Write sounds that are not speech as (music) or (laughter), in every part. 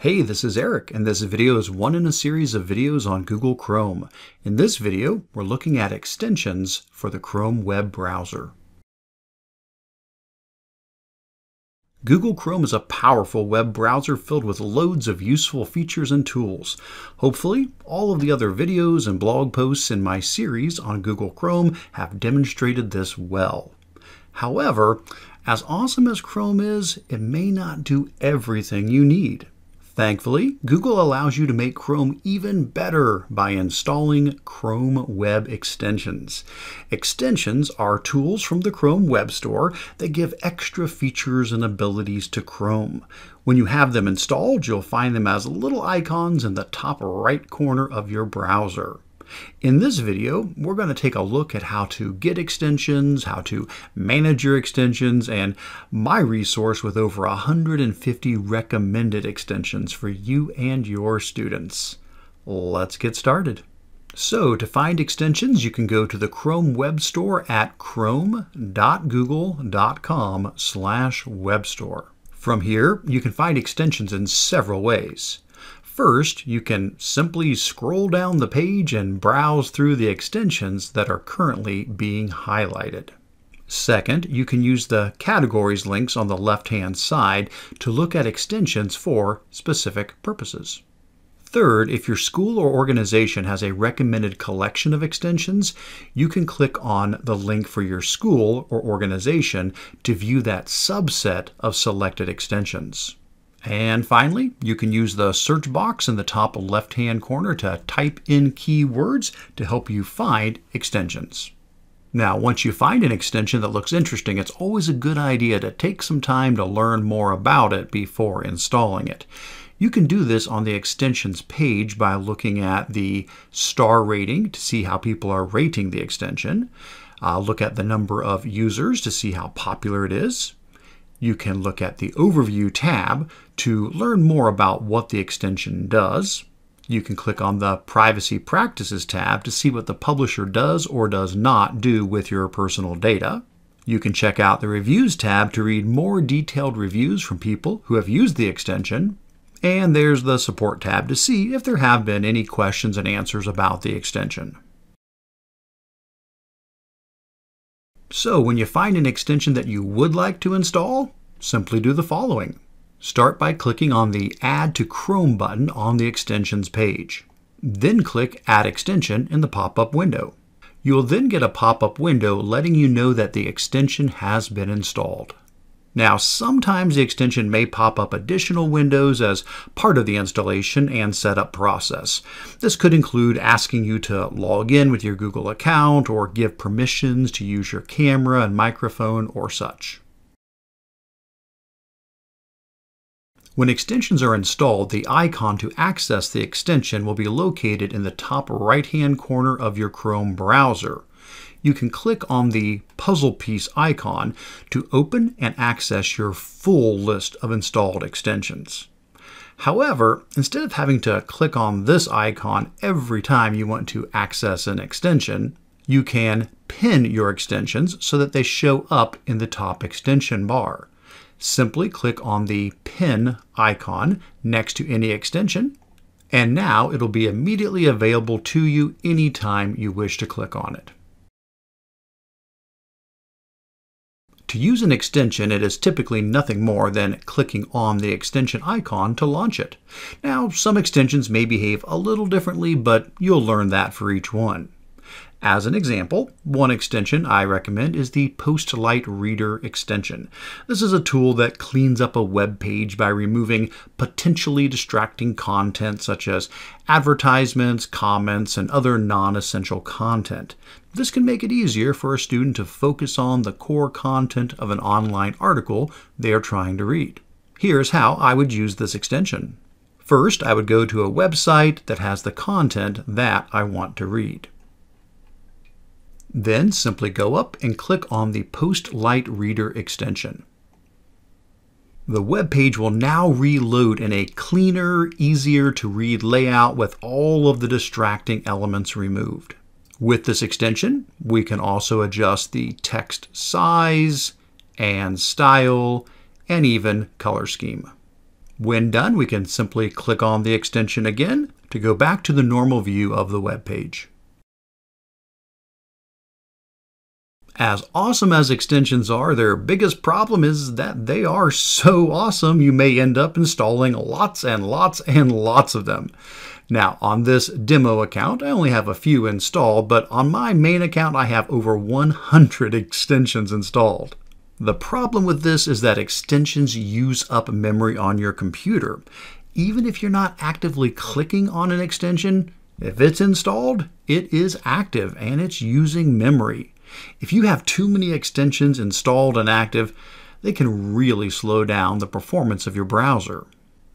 Hey, this is Eric, and this video is one in a series of videos on Google Chrome. In this video, we're looking at extensions for the Chrome web browser. Google Chrome is a powerful web browser filled with loads of useful features and tools. Hopefully, all of the other videos and blog posts in my series on Google Chrome have demonstrated this well. However, as awesome as Chrome is, it may not do everything you need. Thankfully, Google allows you to make Chrome even better by installing Chrome Web Extensions. Extensions are tools from the Chrome Web Store that give extra features and abilities to Chrome. When you have them installed, you'll find them as little icons in the top right corner of your browser. In this video, we're going to take a look at how to get extensions, how to manage your extensions, and my resource with over 150 recommended extensions for you and your students. Let's get started. So to find extensions, you can go to the Chrome Web Store at chrome.google.com slash webstore. From here, you can find extensions in several ways. First, you can simply scroll down the page and browse through the extensions that are currently being highlighted. Second, you can use the categories links on the left-hand side to look at extensions for specific purposes. Third, if your school or organization has a recommended collection of extensions, you can click on the link for your school or organization to view that subset of selected extensions. And finally, you can use the search box in the top left-hand corner to type in keywords to help you find extensions. Now, once you find an extension that looks interesting, it's always a good idea to take some time to learn more about it before installing it. You can do this on the extensions page by looking at the star rating to see how people are rating the extension. Uh, look at the number of users to see how popular it is. You can look at the Overview tab to learn more about what the extension does. You can click on the Privacy Practices tab to see what the publisher does or does not do with your personal data. You can check out the Reviews tab to read more detailed reviews from people who have used the extension. And there's the Support tab to see if there have been any questions and answers about the extension. So when you find an extension that you would like to install, simply do the following. Start by clicking on the Add to Chrome button on the Extensions page. Then click Add Extension in the pop-up window. You will then get a pop-up window letting you know that the extension has been installed. Now, sometimes the extension may pop up additional windows as part of the installation and setup process. This could include asking you to log in with your Google account or give permissions to use your camera and microphone or such. When extensions are installed, the icon to access the extension will be located in the top right-hand corner of your Chrome browser you can click on the puzzle piece icon to open and access your full list of installed extensions. However, instead of having to click on this icon every time you want to access an extension, you can pin your extensions so that they show up in the top extension bar. Simply click on the pin icon next to any extension, and now it'll be immediately available to you anytime you wish to click on it. To use an extension, it is typically nothing more than clicking on the extension icon to launch it. Now, some extensions may behave a little differently, but you'll learn that for each one. As an example, one extension I recommend is the Postlight Reader extension. This is a tool that cleans up a web page by removing potentially distracting content such as advertisements, comments, and other non-essential content. This can make it easier for a student to focus on the core content of an online article they are trying to read. Here's how I would use this extension. First, I would go to a website that has the content that I want to read. Then simply go up and click on the Postlight Reader extension. The web page will now reload in a cleaner, easier to read layout with all of the distracting elements removed. With this extension, we can also adjust the text size and style and even color scheme. When done, we can simply click on the extension again to go back to the normal view of the web page. As awesome as extensions are, their biggest problem is that they are so awesome you may end up installing lots and lots and lots of them. Now, on this demo account, I only have a few installed, but on my main account, I have over 100 extensions installed. The problem with this is that extensions use up memory on your computer. Even if you're not actively clicking on an extension, if it's installed, it is active and it's using memory. If you have too many extensions installed and active, they can really slow down the performance of your browser.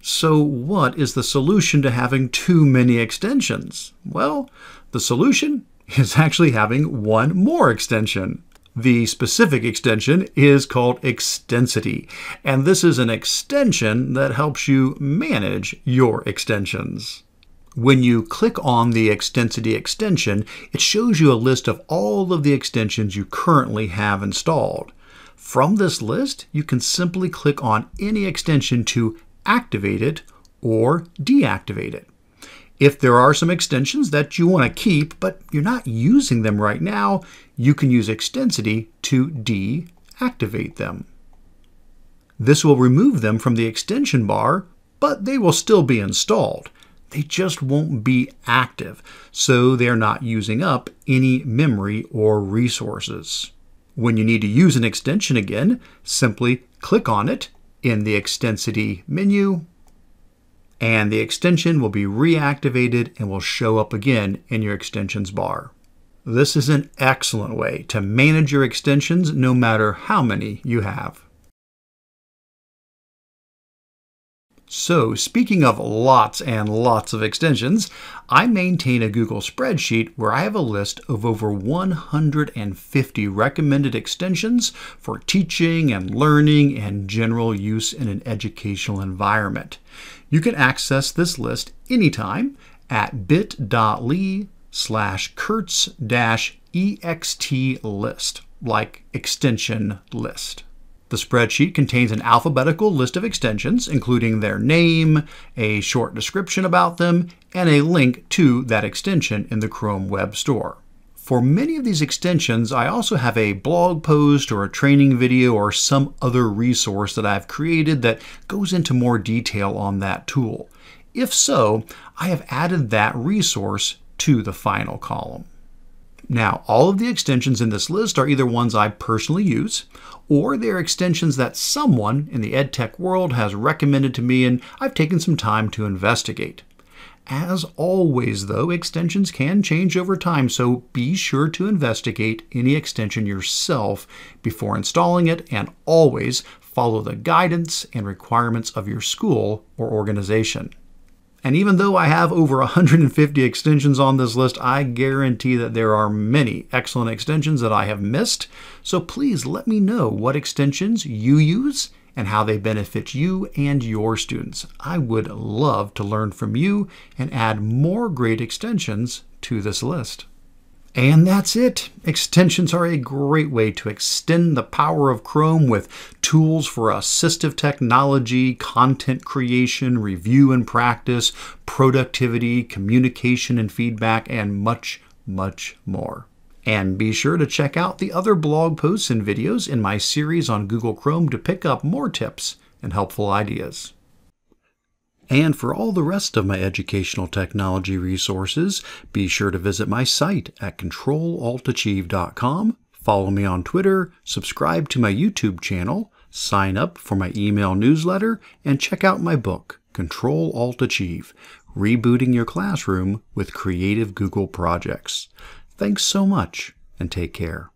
So what is the solution to having too many extensions? Well, the solution (laughs) is actually having one more extension. The specific extension is called Extensity, and this is an extension that helps you manage your extensions. When you click on the Extensity extension, it shows you a list of all of the extensions you currently have installed. From this list, you can simply click on any extension to activate it or deactivate it. If there are some extensions that you want to keep, but you're not using them right now, you can use Extensity to deactivate them. This will remove them from the extension bar, but they will still be installed. They just won't be active, so they're not using up any memory or resources. When you need to use an extension again, simply click on it in the Extensity menu and the extension will be reactivated and will show up again in your extensions bar. This is an excellent way to manage your extensions no matter how many you have. So, speaking of lots and lots of extensions, I maintain a Google spreadsheet where I have a list of over 150 recommended extensions for teaching and learning and general use in an educational environment. You can access this list anytime at bit.ly slash curts ext list, like extension list. The spreadsheet contains an alphabetical list of extensions, including their name, a short description about them, and a link to that extension in the Chrome Web Store. For many of these extensions, I also have a blog post or a training video or some other resource that I've created that goes into more detail on that tool. If so, I have added that resource to the final column. Now, all of the extensions in this list are either ones I personally use, or they're extensions that someone in the EdTech world has recommended to me and I've taken some time to investigate. As always, though, extensions can change over time, so be sure to investigate any extension yourself before installing it and always follow the guidance and requirements of your school or organization. And even though I have over 150 extensions on this list, I guarantee that there are many excellent extensions that I have missed. So please let me know what extensions you use and how they benefit you and your students. I would love to learn from you and add more great extensions to this list. And that's it. Extensions are a great way to extend the power of Chrome with tools for assistive technology, content creation, review and practice, productivity, communication and feedback, and much, much more. And be sure to check out the other blog posts and videos in my series on Google Chrome to pick up more tips and helpful ideas. And for all the rest of my educational technology resources, be sure to visit my site at controlaltachieve.com, follow me on Twitter, subscribe to my YouTube channel, sign up for my email newsletter, and check out my book, Control Alt Achieve Rebooting Your Classroom with Creative Google Projects. Thanks so much and take care.